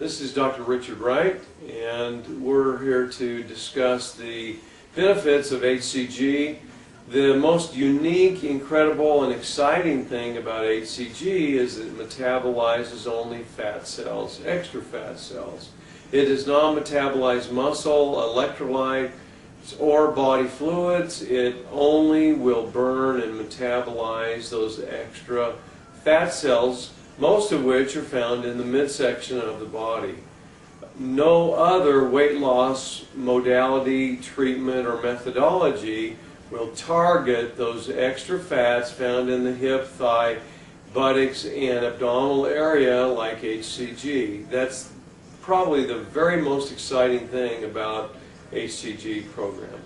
This is Dr. Richard Wright, and we're here to discuss the benefits of HCG. The most unique, incredible, and exciting thing about HCG is that it metabolizes only fat cells, extra fat cells. It does not metabolize muscle, electrolyte, or body fluids. It only will burn and metabolize those extra fat cells, most of which are found in the midsection of the body. No other weight loss modality, treatment, or methodology will target those extra fats found in the hip, thigh, buttocks, and abdominal area like HCG. That's probably the very most exciting thing about HCG program.